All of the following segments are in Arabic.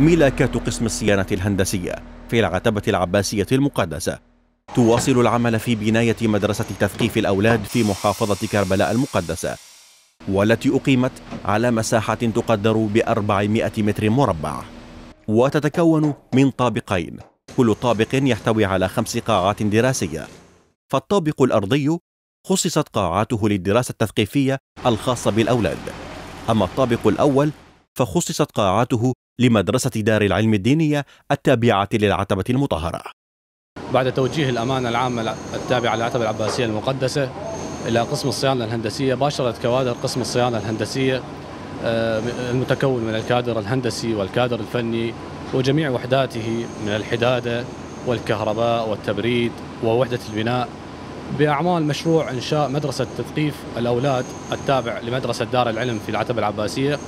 ملاكات قسم الصيانة الهندسية في العتبة العباسية المقدسة. تواصل العمل في بناية مدرسة تثقيف الأولاد في محافظة كربلاء المقدسة والتي أقيمت على مساحة تقدر ب 400 متر مربع. وتتكون من طابقين كل طابق يحتوي على خمس قاعات دراسية. فالطابق الأرضي خصصت قاعاته للدراسة التثقيفية الخاصة بالأولاد. أما الطابق الأول فخصصت قاعاته لمدرسة دار العلم الدينية التابعة للعتبة المطهرة. بعد توجيه الأمانة العامة التابعة للعتبة العباسية المقدسة إلى قسم الصيانة الهندسية باشرت كوادر قسم الصيانة الهندسية آه، المتكون من الكادر الهندسي والكادر الفني وجميع وحداته من الحدادة والكهرباء والتبريد ووحدة البناء بأعمال مشروع إنشاء مدرسة تثقيف الأولاد التابع لمدرسة دار العلم في العتبة العباسية.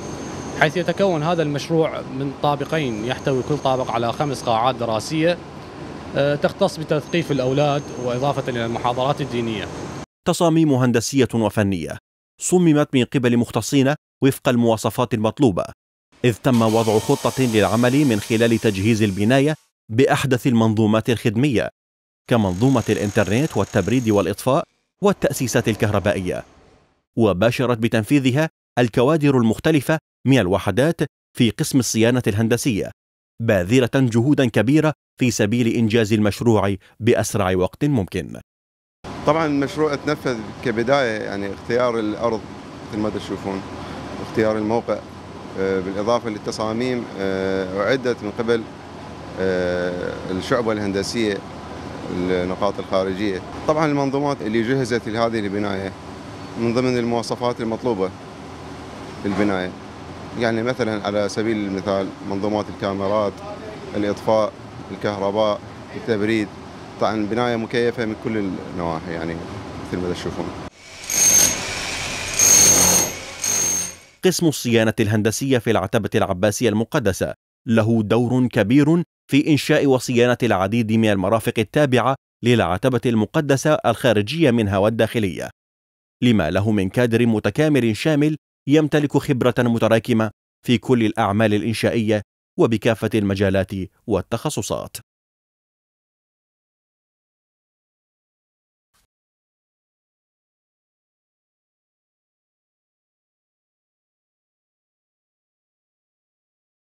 حيث يتكون هذا المشروع من طابقين يحتوي كل طابق على خمس قاعات دراسية آه، تختص بتثقيف الأولاد وإضافة إلى المحاضرات الدينية. تصاميم هندسية وفنية. صممت من قبل مختصين وفق المواصفات المطلوبة. إذ تم وضع خطة للعمل من خلال تجهيز البناية بأحدث المنظومات الخدمية كمنظومة الإنترنت والتبريد والإطفاء والتأسيسات الكهربائية. وباشرت بتنفيذها الكوادر المختلفة من الوحدات في قسم الصيانة الهندسية باذلة جهودا كبيرة في سبيل إنجاز المشروع بأسرع وقت ممكن. طبعا المشروع تنفذ كبداية يعني اختيار الأرض مثل ما تشوفون واختيار الموقع آه، بالإضافة للتصاميم آه، أعدت من قبل آه، الشعبة الهندسية النقاط الخارجية. طبعا المنظومات اللي جهزت لهذه البناية من ضمن المواصفات المطلوبة للبناية. يعني مثلا على سبيل المثال منظومات الكاميرات الإطفاء الكهرباء التبريد طبعا بناية مكيفة من كل النواحي يعني مثل ما تشوفون. قسم الصيانة الهندسية في العتبة العباسية المقدسة له دور كبير في إنشاء وصيانة العديد من المرافق التابعة للعتبة المقدسة الخارجية منها والداخلية. لما له من كادر متكامل شامل يمتلك خبرة متراكمة في كل الأعمال الإنشائية وبكافة المجالات والتخصصات.